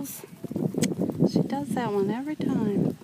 She does that one every time.